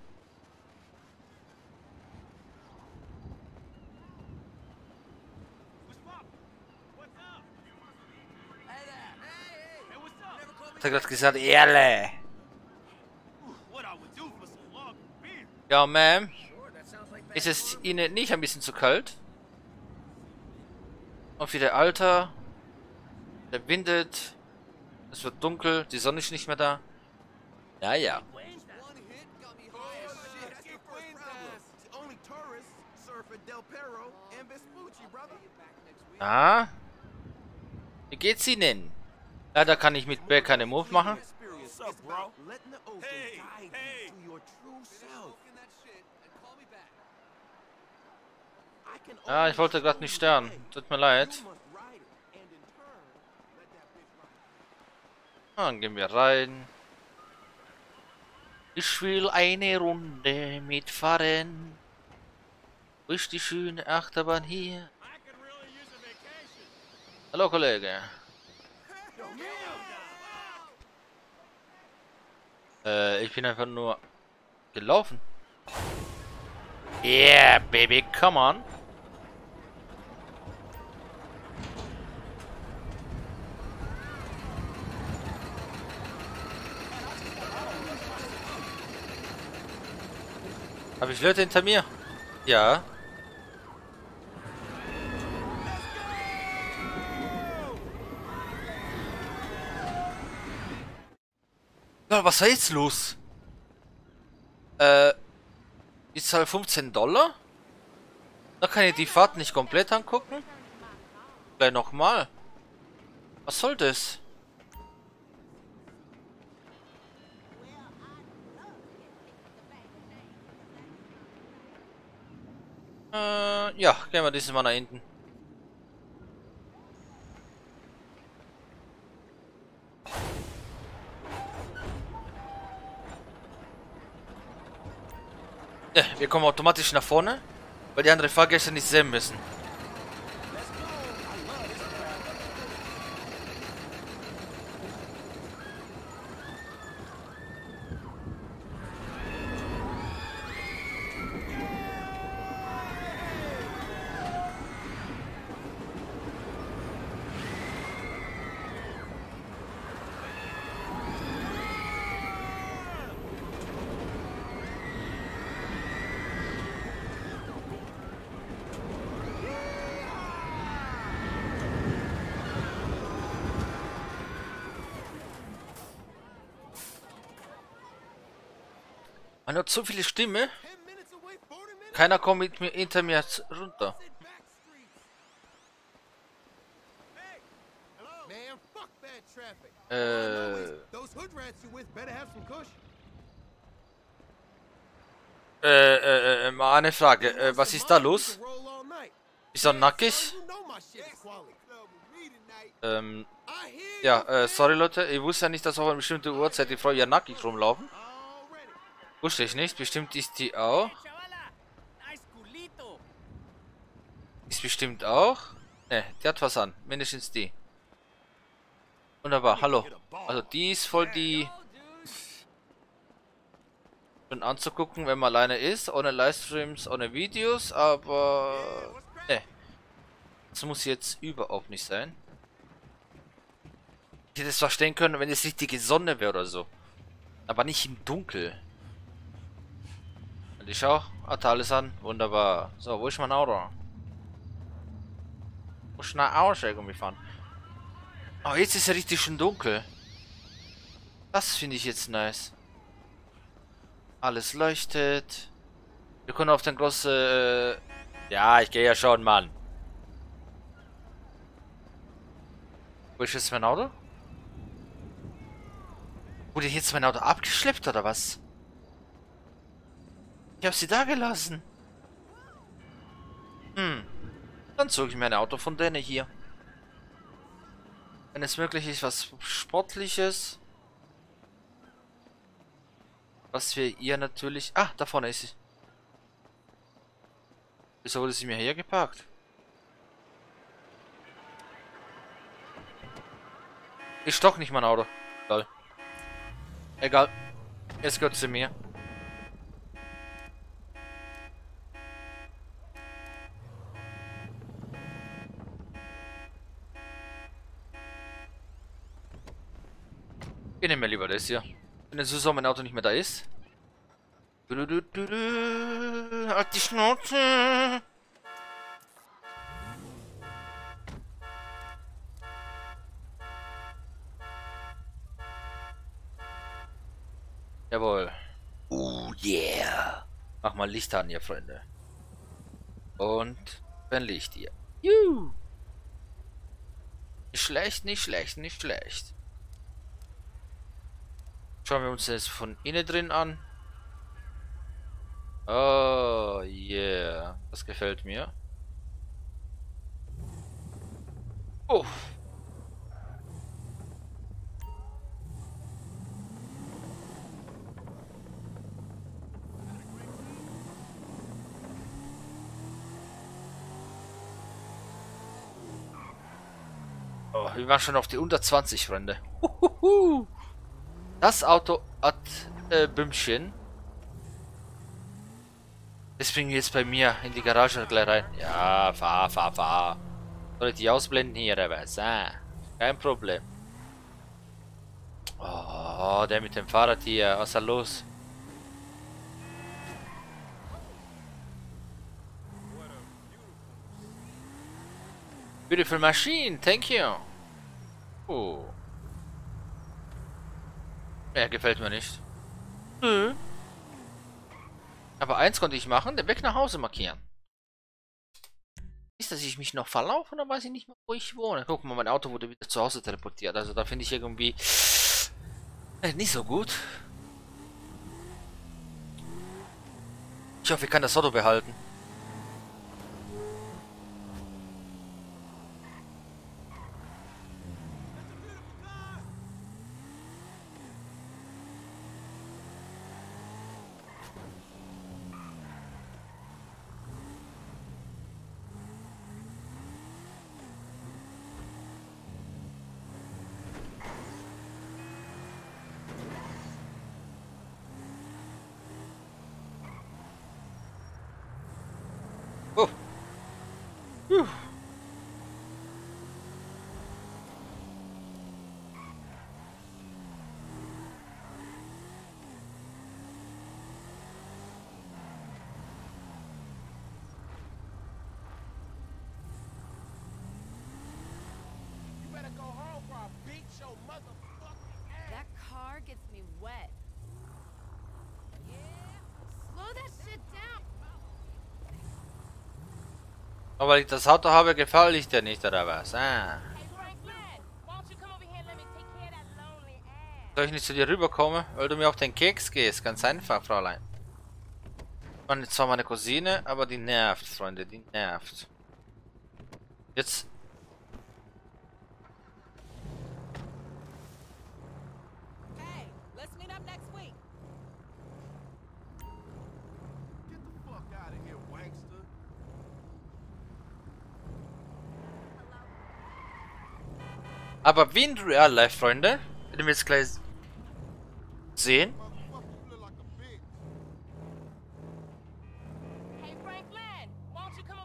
Hat er gerade gesagt, Erle. Ja, Ma'am. Ist es Ihnen nicht ein bisschen zu kalt? Und wieder Alter. Der windet. Es wird dunkel. Die Sonne ist nicht mehr da. Ja, ja. Ah. Wie geht's Ihnen? Leider kann ich mit Bell keine Move machen. Ah, ich wollte gerade nicht sterben. Tut mir leid. Dann gehen wir rein. Ich will eine Runde mitfahren. Durch die schöne Achterbahn hier. Hallo Kollege. Äh, ich bin einfach nur gelaufen. Yeah, baby, come on. Habe ich Leute hinter mir? Ja. Ja, was ist jetzt los? Äh, ich zahle 15 Dollar? Da kann ich die Fahrt nicht komplett angucken? Gleich nochmal. Was soll das? Äh, ja, gehen wir dieses Mal nach hinten. Ja, wir kommen automatisch nach vorne, weil die anderen Fahrgäste nicht sehen müssen. Man hört so viele Stimme. Keiner kommt mit mir hinter mir runter. Äh. Äh, äh, äh, mal eine Frage. Äh, was ist da los? Ist er nackig? Ähm. Ja, äh, sorry Leute. Ich wusste ja nicht, dass auf eine bestimmte Uhrzeit die Frau ja nackig rumlaufen. Wusste ich nicht. Bestimmt ist die auch. Ist bestimmt auch. Ne, die hat was an. Mindestens die. Wunderbar, hallo. Also die ist voll die... Schon anzugucken, wenn man alleine ist. Ohne Livestreams, ohne Videos, aber... Ne. Das muss jetzt überhaupt nicht sein. Ich hätte es verstehen können, wenn es richtige Sonne wäre oder so. Aber nicht im Dunkel. Und ich auch. Hat alles an. Wunderbar. So, wo ist mein Auto? Muss nach Auto irgendwie fahren. Oh, jetzt ist es richtig schön dunkel. Das finde ich jetzt nice. Alles leuchtet. Wir können auf den großen... Äh ja, ich gehe ja schon, Mann. Wo ist jetzt mein Auto? Wurde jetzt mein Auto abgeschleppt oder was? Ich habe sie da gelassen. Hm. Dann zog ich mein Auto von denen hier. Wenn es möglich ist, was Sportliches. Was wir ihr natürlich... Ah, da vorne ist sie. Wieso wurde sie mir hergeparkt? Ich stock nicht mein Auto. Egal. Egal. Jetzt gehört sie mir. Ich nehme mir lieber das hier. Wenn jetzt so mein Auto nicht mehr da ist. Du, du, du, du, halt die Schnauze. Jawohl. Oh yeah. Mach mal Licht an, ihr Freunde. Und ein Licht hier. Juhu. Nicht schlecht, nicht schlecht, nicht schlecht. Schauen wir uns das von innen drin an. Oh, yeah. Das gefällt mir. Oh. Oh, wir waren schon auf die unter 20, Freunde. Huhuhu. Das Auto hat äh, Bümmchen. Deswegen jetzt bei mir in die Garage gleich rein. Ja, fahr, fahr, fahr. Soll ich die ausblenden hier oder was? Ah, kein Problem. Oh, der mit dem Fahrrad hier. Was ist da los? Beautiful machine, thank you. Oh. Er gefällt mir nicht. Nö. Aber eins konnte ich machen, den Weg nach Hause markieren. Ist, dass ich mich noch verlaufe oder weiß ich nicht mehr, wo ich wohne. Guck mal, mein Auto wurde wieder zu Hause teleportiert. Also da finde ich irgendwie äh, nicht so gut. Ich hoffe, ich kann das Auto behalten. Oh. Whew. You better go home or I'll beat your motherfucking ass. That car gets me wet. Yeah. Slow that shit down. Aber weil ich das Auto habe, gefällt dir nicht, oder was? Ah. Soll ich nicht zu dir rüberkommen, weil du mir auf den Keks gehst? Ganz einfach, Fräulein. Und zwar meine Cousine, aber die nervt, Freunde, die nervt. Jetzt... Hey, let's meet up next week. Get the fuck out of here, wankster. Aber wie in Real Life, Freunde, werden wir jetzt gleich sehen.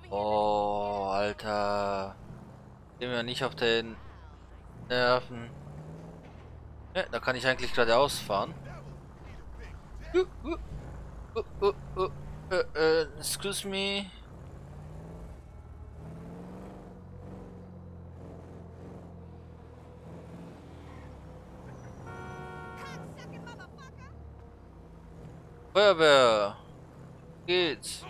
Oh, Alter. Gehen wir nicht auf den Nerven. Ja, da kann ich eigentlich geradeaus fahren. Uh, uh, uh, uh, uh. Äh, äh, excuse me. Feuerwehr. Geht's.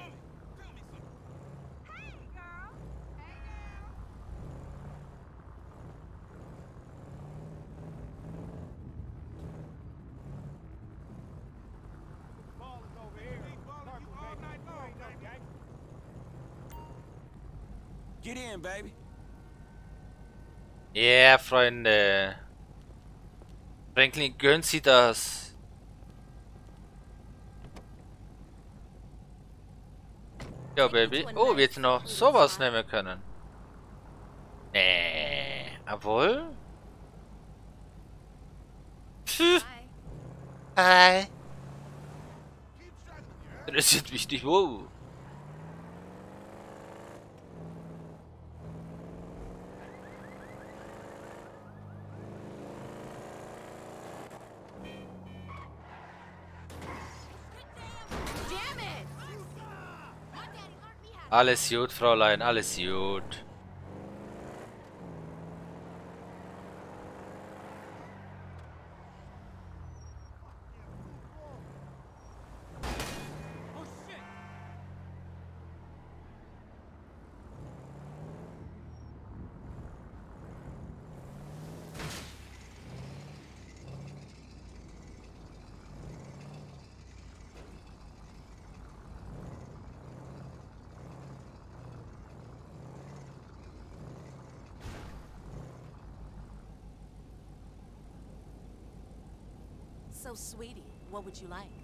Get in, baby. Yeah, Freunde. Uh, Franklin gönnt sie das. Ja, Baby. Oh, wir hätten noch sowas nehmen können. Nee. Jawohl. Pff. Hi. Das ist wichtig. Wow. Alles gut, Fräulein, alles gut. So, sweetie, what would you like?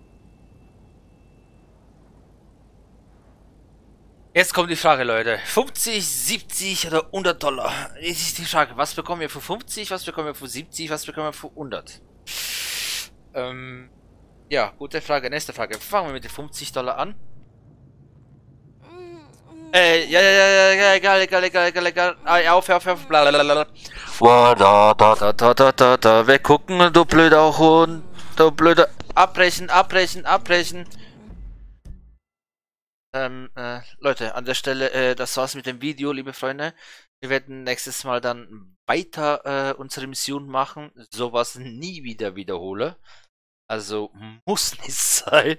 Jetzt kommt die Frage, Leute. 50, 70 oder 100 Dollar? Jetzt ist die Frage, was bekommen wir für 50, was bekommen wir für 70, was bekommen wir für 100? Ähm, ja, gute Frage. Nächste Frage. Fangen wir mit den 50 Dollar an. Äh, ja, ja, ja, ja, egal, egal, egal, egal, egal. Ah, auf, auf, auf, blablabla. Da, da, da, da, da, da, da. Wir gucken, du blöder Hund. Du blöder. Abbrechen, abbrechen, abbrechen. Ähm, äh, Leute, an der Stelle, äh, das war's mit dem Video, liebe Freunde. Wir werden nächstes Mal dann weiter äh, unsere Mission machen. Sowas nie wieder wiederhole. Also muss nicht sein.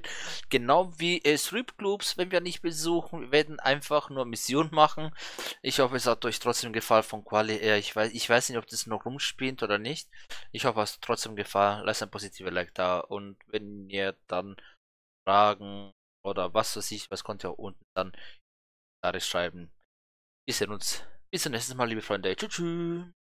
Genau wie äh, Strip Clubs, wenn wir nicht besuchen. Wir werden einfach nur Mission machen. Ich hoffe, es hat euch trotzdem gefallen von Quali her. Ich weiß, ich weiß nicht, ob das noch rumspielt oder nicht. Ich hoffe, es hat trotzdem gefallen. Lasst ein positives Like da. Und wenn ihr dann Fragen oder was weiß ich, was könnt ihr unten dann da schreiben. Wir sehen uns. Bis zum nächsten Mal, liebe Freunde. Tschüss. tschüss.